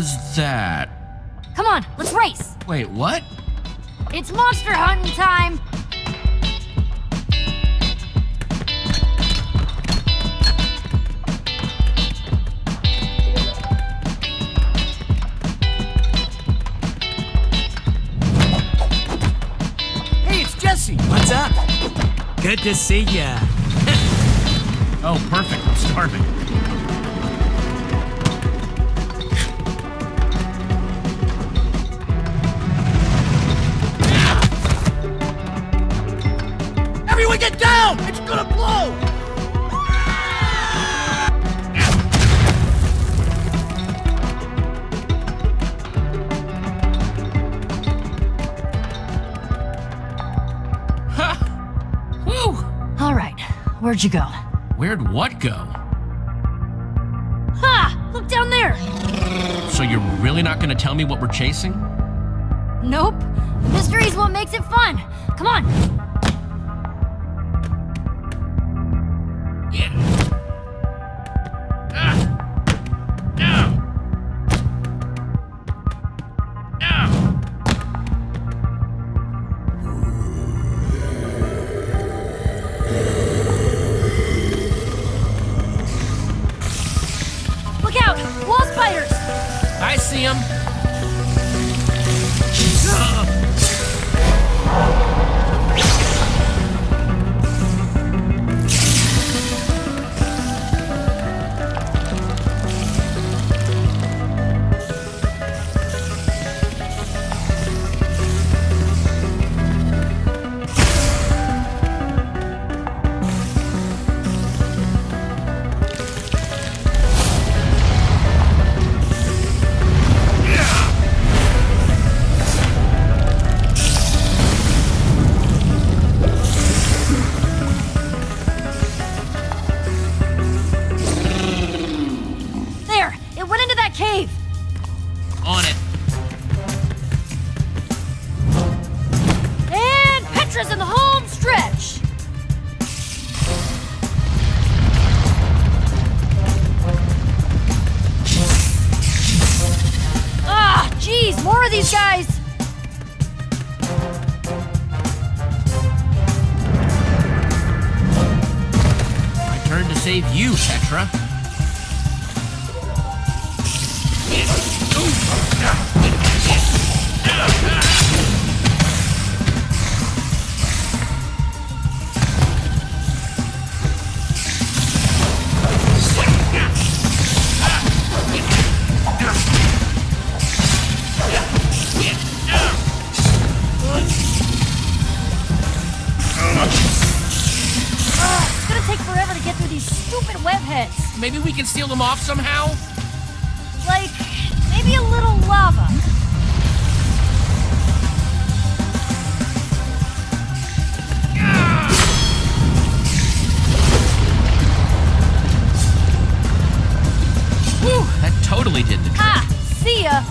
was that? Come on, let's race. Wait, what? It's monster hunting time. Hey, it's Jesse. What's up? Good to see ya. Oh, perfect. I'm starving. Gonna blow! Woo! All right, where'd you go? Where'd what go? Ha! Look down there. So you're really not gonna tell me what we're chasing? Nope. Mystery's what makes it fun. Come on. Maybe we can steal them off somehow? Like, maybe a little lava. Whew, that totally did the trick. Ah, see ya!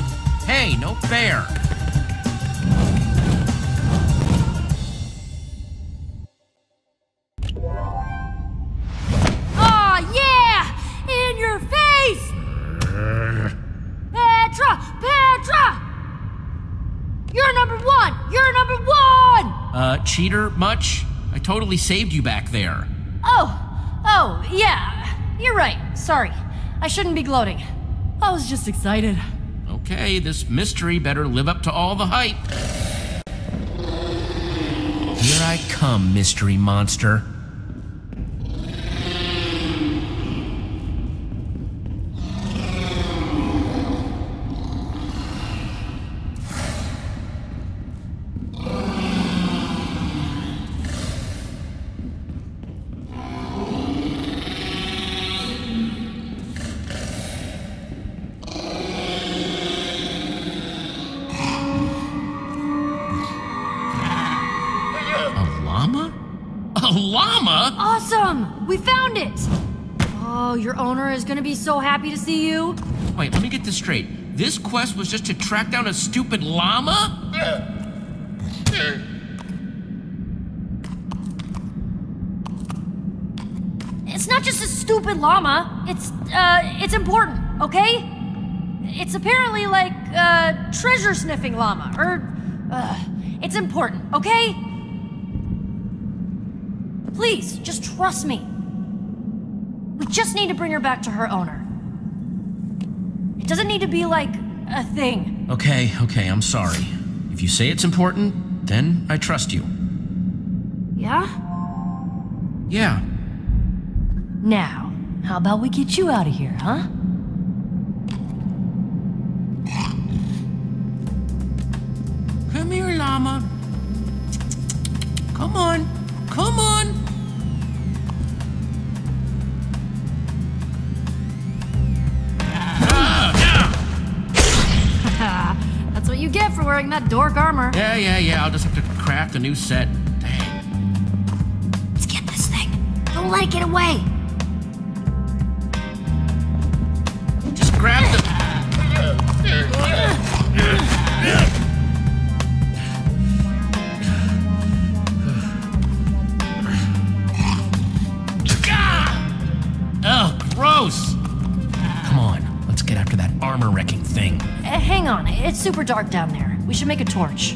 Hey, no fair. Cheater, much? I totally saved you back there. Oh, oh, yeah. You're right. Sorry. I shouldn't be gloating. I was just excited. Okay, this mystery better live up to all the hype. Here I come, mystery monster. See you. Wait, let me get this straight. This quest was just to track down a stupid llama? It's not just a stupid llama. It's, uh, it's important, okay? It's apparently like a treasure sniffing llama, or. Uh, it's important, okay? Please, just trust me. We just need to bring her back to her owner. It doesn't need to be like a thing. Okay, okay, I'm sorry. If you say it's important, then I trust you. Yeah? Yeah. Now, how about we get you out of here, huh? Come here, llama. Come on. Come on. Wearing that dork armor. Yeah, yeah, yeah. I'll just have to craft a new set. Dang. Let's get this thing. Don't let it get away. Just grab the. Oh, gross! Come on, let's get after that armor wrecking thing. Uh, hang on, it's super dark down there. We should make a torch.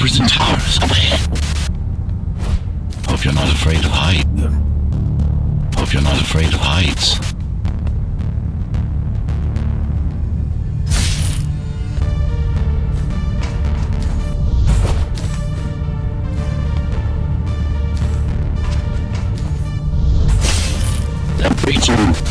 Hope you're not afraid of heights. Hope you're not afraid of heights. They're breaching.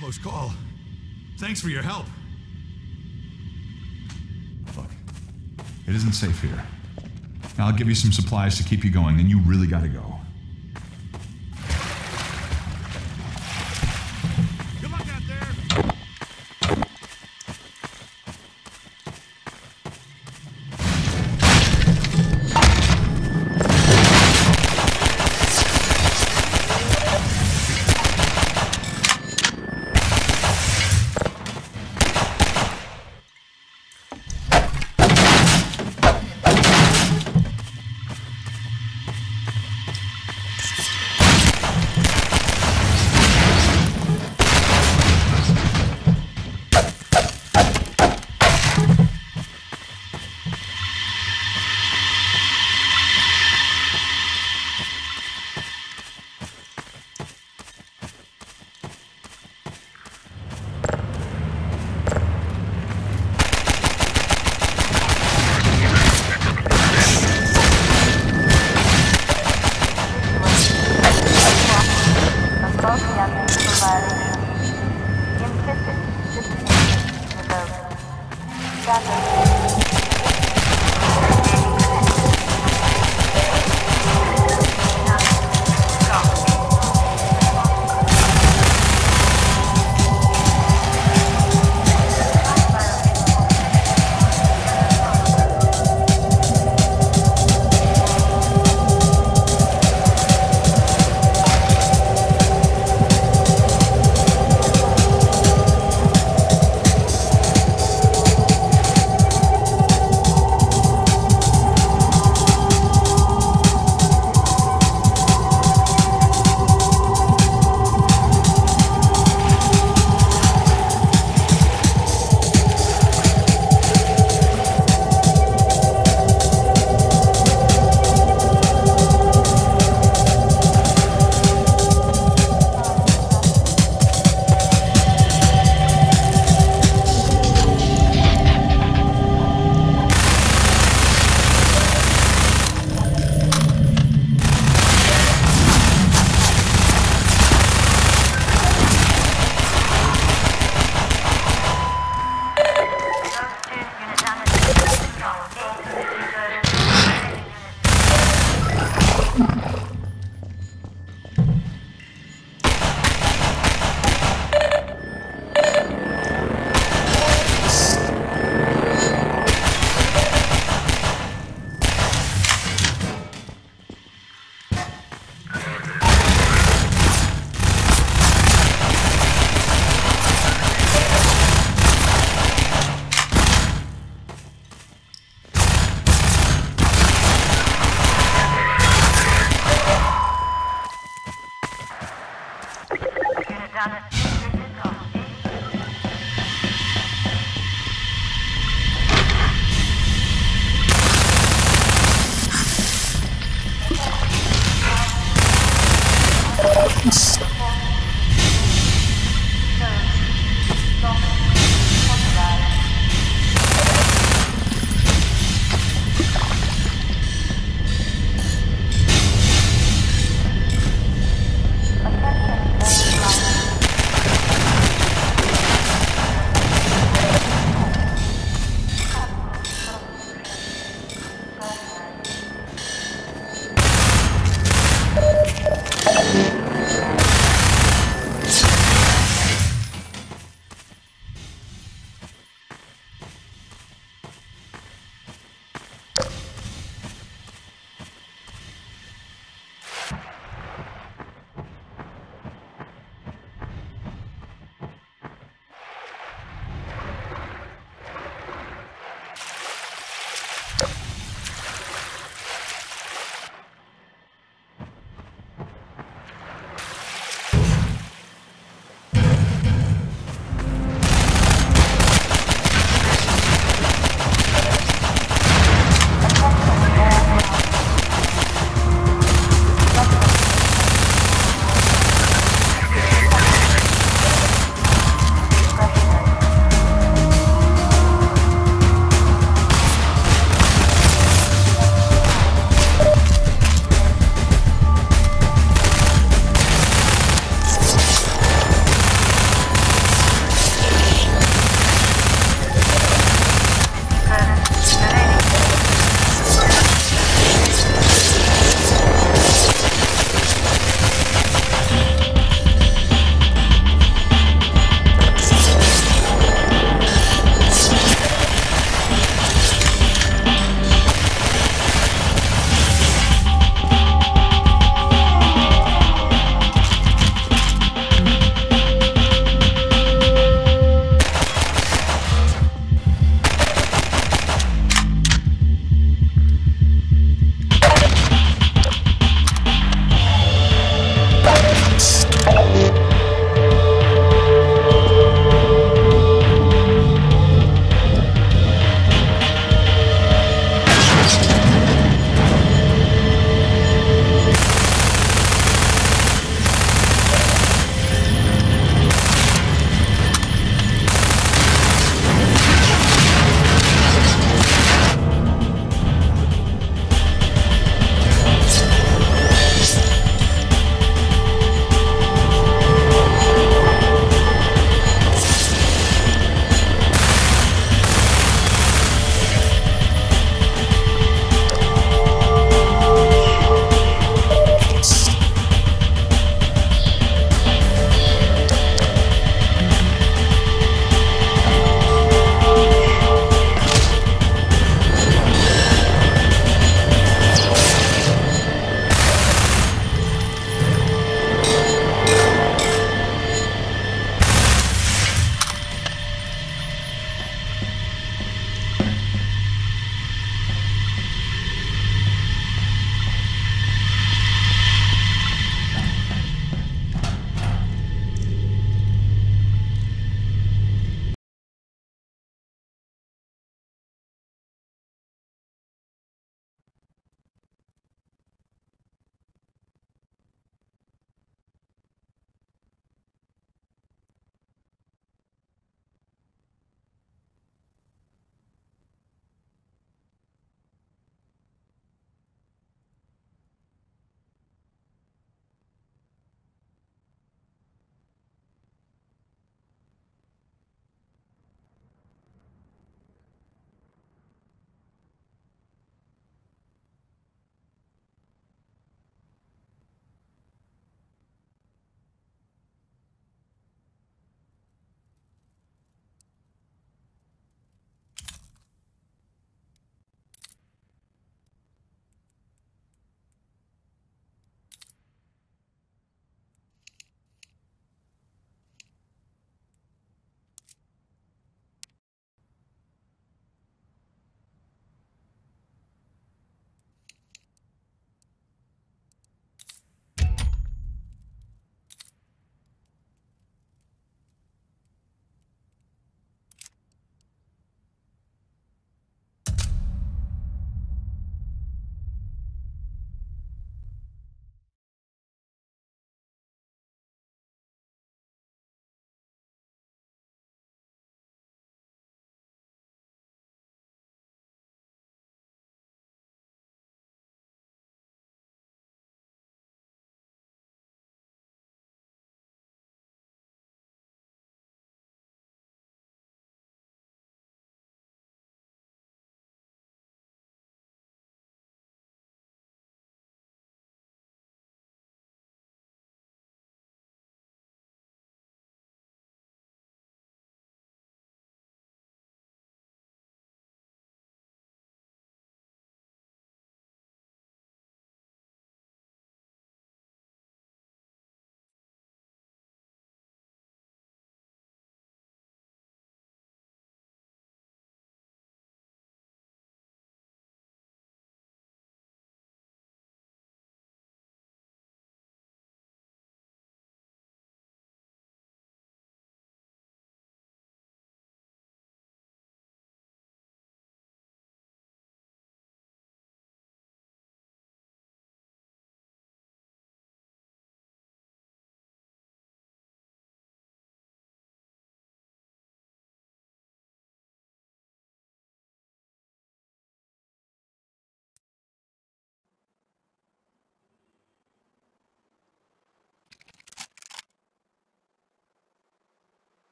Close call. Thanks for your help. Look, it isn't safe here. Now, I'll give you some supplies to keep you going, then you really gotta go.